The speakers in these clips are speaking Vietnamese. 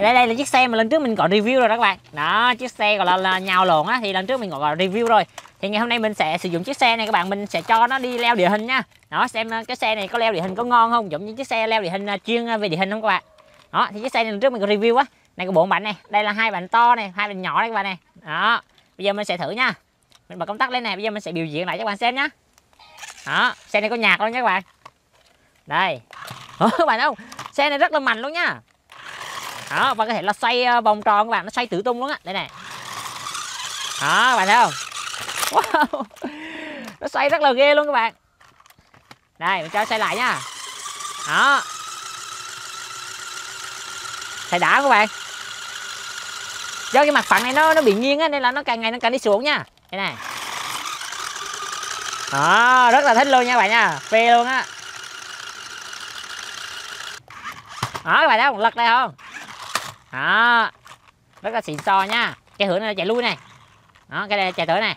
đây đây là chiếc xe mà lần trước mình có review rồi đó các bạn. Đó chiếc xe gọi là, là nhào lộn á thì lần trước mình gọi là review rồi. Thì ngày hôm nay mình sẽ sử dụng chiếc xe này các bạn mình sẽ cho nó đi leo địa hình nha. Đó xem ờ, cái xe này có leo địa hình có ngon không giống như chiếc xe leo địa hình ờ, chuyên ờ, về địa hình không các bạn. Đó thì chiếc xe này lần trước mình có review á. Này có bốn bánh này đây là hai bánh to này hai bánh nhỏ đây các bạn này. Đó bây giờ mình sẽ thử nha. Mình bật công tắc lên này bây giờ mình sẽ biểu diễn lại cho các bạn xem nhá. Đó xe này có nhạc luôn nha các bạn. Đây. Ủa, các bạn không? Xe này rất là mạnh luôn nha đó, và có thể là xoay ờ, vòng tròn các bạn, nó xoay tử tung luôn á. Đây này. Đó các bạn thấy không? Wow. Nó xoay rất là ghê luôn các bạn. Đây, mình cho xoay lại nha. Đó. Xoay đã các bạn. Do cái mặt phẳng này nó nó bị nghiêng á, nên là nó càng ngày nó càng đi xuống nha. Đây này. Đó, rất là thích luôn nha các bạn nha. Phê luôn á. Đó, các bạn thấy không? Lật đây không? Đó. Rất là xịn so nha. Cái hưởng này chạy lui này. Đó cái này chạy tới này.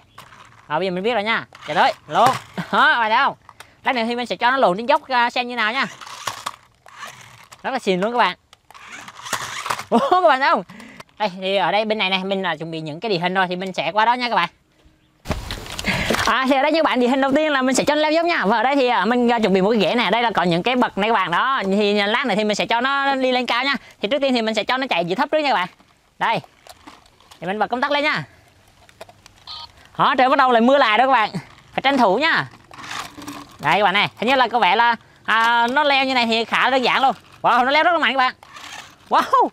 Rồi bây giờ mình biết rồi nha. Chạy tới luôn đó các đâu thấy không? Lát nữa thì mình sẽ cho nó lùn đến dốc à, xem như nào nha. Rất là xịn luôn các bạn. Ủa, các bạn thấy không? Đây thì ở đây bên này này mình là chuẩn bị những cái địa hình rồi thì mình sẽ qua đó nha các bạn. À, thì ở đây như bạn thì hình đầu tiên là mình sẽ cho leo dốc nha. Và ở đây thì à, mình à, chuẩn bị một cái ghế này đây là có những cái bậc này các bạn đó. Thì à, lát này thì mình sẽ cho nó đi lên cao nha. Thì trước tiên thì mình sẽ cho nó chạy về thấp trước nha các bạn. Đây. Thì mình bật công tắc lên nha. Đó trời bắt đầu lại mưa lại đó các bạn. Phải tranh thủ nha. Đây các bạn này hình như là có vẻ là à, nó leo như này thì khá đơn giản luôn. Wow nó leo rất là mạnh các bạn. Wow.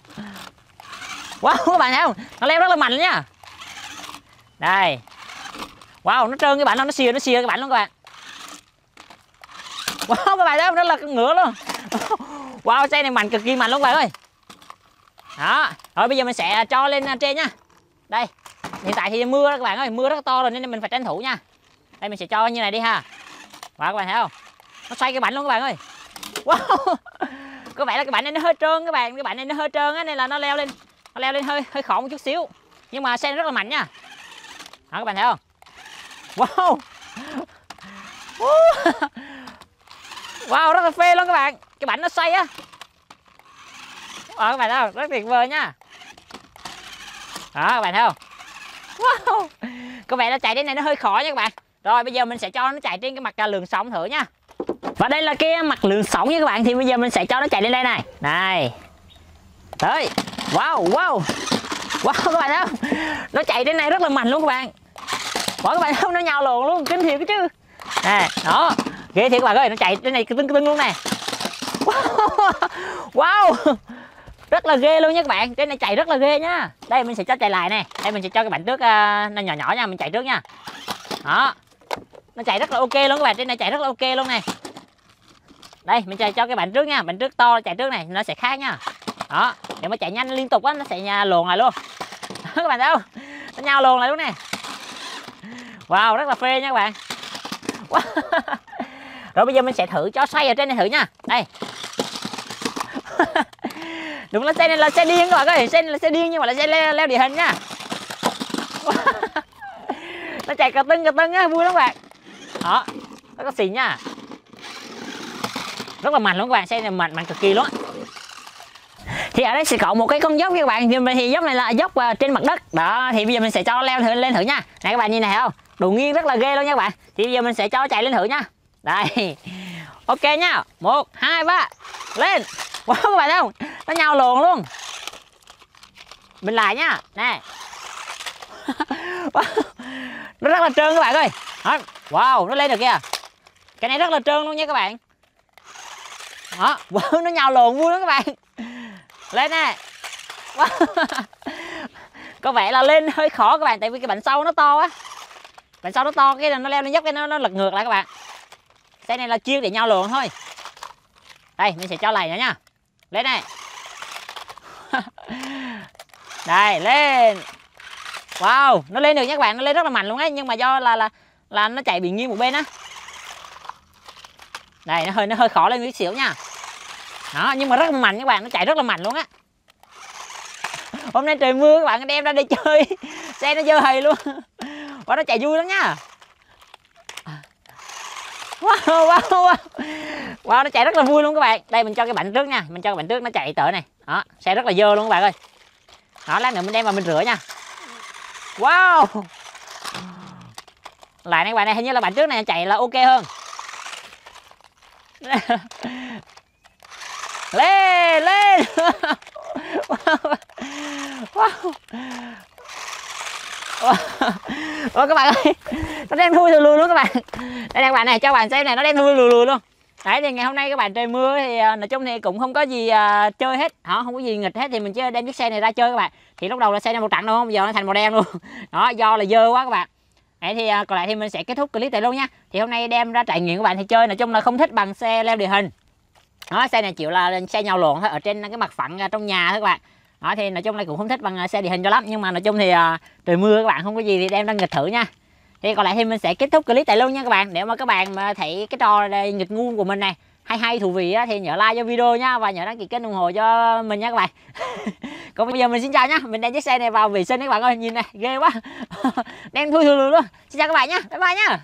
Wow các bạn thấy không? Nó leo rất là mạnh nha. Đây wow, nó trơn cái bạn nó xìa nó xìa cái bạn luôn các bạn. Wow cái bạn đó nó là ngựa luôn. Wow, xe này mạnh cực kỳ mạnh luôn các bạn ơi. Đó rồi bây giờ mình sẽ cho lên à, trên nha. Đây, hiện tại thì mưa đó các bạn ơi, mưa rất to rồi nên mình phải tranh thủ nha. Đây, mình sẽ cho như này đi ha. Wow, các bạn thấy không? Nó xoay cái bánh luôn các bạn ơi. Wow, có vẻ là cái bánh này nó hơi trơn các bạn, cái bánh này nó hơi trơn á, nên là nó leo lên, nó leo lên hơi hơi khổ một chút xíu. Nhưng mà xe rất là mạnh nha. Đó, các bạn thấy không? Wow. Wow rất là phê luôn các bạn. Cái bánh nó xoay á. Wow, các bạn thấy không? Rất tuyệt vời nha. Đó các bạn thấy không? Wow. Có vẻ là chạy đến này nó hơi khó nha các bạn. Rồi bây giờ mình sẽ cho nó chạy trên cái mặt à, lường sóng thử nha. Và đây là cái mặt lường sóng nha các bạn. Thì bây giờ mình sẽ cho nó chạy lên đây này. Này. Tới wow wow. Wow các bạn thấy không? Nó chạy đến này rất là mạnh luôn các bạn bỏ các bạn không nó nhào lộn luôn kinh thiệt chứ. Nè đó ghê thiệt các bạn ơi nó chạy trên này tưng tưng luôn nè. Wow, wow rất là ghê luôn nha các bạn cái này chạy rất là ghê nhá. Đây mình sẽ cho chạy lại nè. Đây mình sẽ cho các bạn trước uh, à, nó nhỏ nhỏ nha mình chạy trước nha. Đó nó chạy rất là ok luôn các bạn trên này chạy rất là ok luôn này đây mình chạy cho cái bạn trước nha bạn trước to chạy trước này nó sẽ khác nha. Đó để mà chạy nhanh liên tục á nó sẽ nhà luồn lại luôn. Các bạn thấy không? Nó nhau luồn lại luôn nè wow rất là phê nha các bạn. Wow. rồi bây giờ mình sẽ thử cho xoay ở trên này thử nha. Đây. Đúng là xe này là xe điên các bạn ơi. Xe này là xe điên nhưng mà là xe leo, leo địa hình nha. Nó chạy cà tưng cà tưng á vui lắm các bạn. Đó rất là xịn nha. Rất là mạnh luôn các bạn xe này mạnh mạnh cực kỳ luôn thì ở đây sẽ có một cái con dốc các bạn. Thì dốc này là dốc uh, trên mặt đất. Đó thì bây giờ mình sẽ cho leo thử lên thử nha. Này các bạn nhìn này không? Độ nghiêng rất là ghê luôn nha các bạn. Thì bây giờ mình sẽ cho chạy lên thử nha. Đây. Ok nha. Một hai ba. Lên. Wow các bạn thấy không? Nó nhau luồn luôn. Mình lại nha. Nè. Nó rất là trơn các bạn ơi. Wow nó lên được kìa. Cái này rất là trơn luôn nha các bạn. Đó. Wow, nó nhào lộn vui lắm các bạn lên nè. Có vẻ là lên hơi khó các bạn tại vì cái bánh sau nó to á bánh sau nó to cái nó leo lên dốc cái nó, nó lật ngược lại các bạn. Xe này là chuyên để nhau lộn thôi. Đây mình sẽ cho lại nữa nha. Lên này đây lên. Wow nó lên được nha các bạn nó lên rất là mạnh luôn ấy, nhưng mà do là là là nó chạy bị nghiêng một bên á. Đây nó hơi nó hơi khó lên một xíu nha đó nhưng mà rất là mạnh các bạn nó chạy rất là mạnh luôn á. Hôm nay trời mưa các bạn đem ra đi chơi. Xe nó dơ hầy luôn. Và nó chạy vui lắm nha. Wow, wow, wow. wow nó chạy rất là vui luôn các bạn. Đây mình cho cái bánh trước nha. Mình cho cái bánh trước nó chạy tới này. Đó xe rất là dơ luôn các bạn ơi. Đó lát nữa mình đem vào mình rửa nha. Wow. Lại này bạn này hình như là bánh trước này chạy là ok hơn. lên lên. Wow. wow. Wow các bạn ơi. Nó đem thui lùi luôn các bạn. Đây các bạn này cho bạn xem này Nó đem thui lùi lùi luôn. Đấy thì ngày hôm nay các bạn trời mưa thì à, nói chung thì cũng không có gì uh, chơi hết. Hả? Không có gì nghịch hết thì mình chỉ đem chiếc xe này ra chơi các bạn. Thì lúc đầu là xe này màu trắng đúng không? Giờ nó thành màu đen luôn. Đó do là dơ quá các bạn. Đấy thì à, còn lại thì mình sẽ kết thúc clip tại luôn nha. Thì hôm nay đem ra trải nghiệm các bạn thì chơi nói chung là không thích bằng xe leo địa hình đó xe này chịu là xe nhau lộn thôi ở trên cái mặt phẳng à, trong nhà thôi các bạn. Đó thì nói chung là cũng không thích bằng à, xe địa hình cho lắm nhưng mà nói chung thì uh, trời mưa các bạn không có gì thì đem ra nghịch thử nha. Thì còn lại thì mình sẽ kết thúc clip tại luôn nha các bạn nếu mà các bạn mà thấy cái trò đây nghịch ngu của mình này hay hay thú vị á, thì nhớ like cho video nha và nhớ đăng ký kênh ủng hộ cho mình nha các bạn. Còn bây giờ mình xin chào nha mình đem chiếc xe này vào vệ sinh các bạn ơi nhìn này ghê quá. Đen thui luôn luôn. Xin chào các bạn nha bye bye nha.